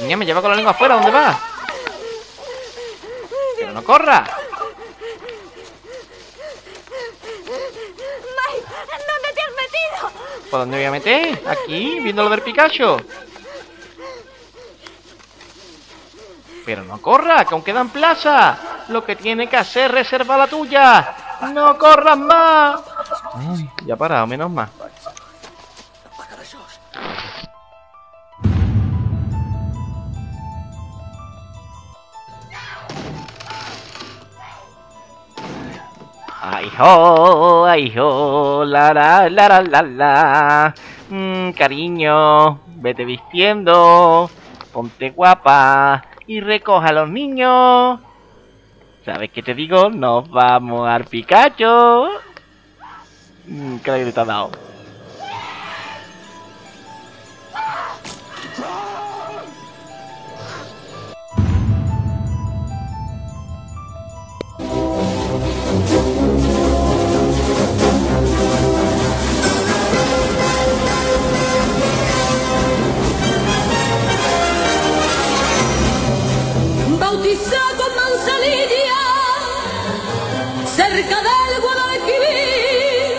Niña, me lleva con la lengua afuera, ¿dónde va? ¡Pero no corra! Mike, ¿dónde te has metido? ¿Por dónde voy a meter? Aquí, viendo lo del Pikachu. Pero no corra, que aún queda en plaza. Lo que tiene que hacer es reserva la tuya. ¡No corras más! Ay, ya parado, menos mal. Ay, ho, ay, ho, la, la, la, la, la, la. Mm, cariño, vete vistiendo, ponte guapa y recoja a los niños. ¿Sabes qué te digo? Nos vamos al Pikachu. Mm, ¿Qué le te ha dado? Cerca del Guadalquivir,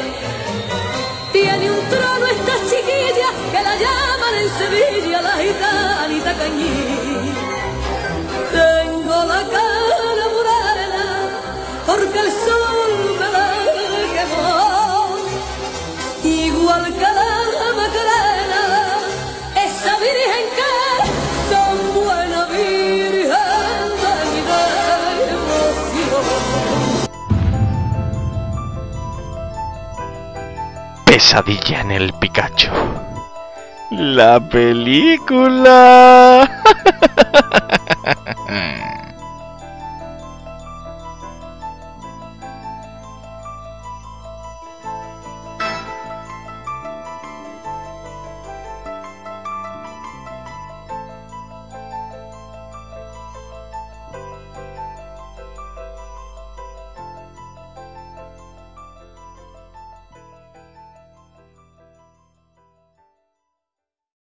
tiene un trono esta chiquilla que la llaman en Sevilla la gitanita cañí. Tengo la cara morena porque el sol me la quemó, igual que Pesadilla en el Pikachu. La película.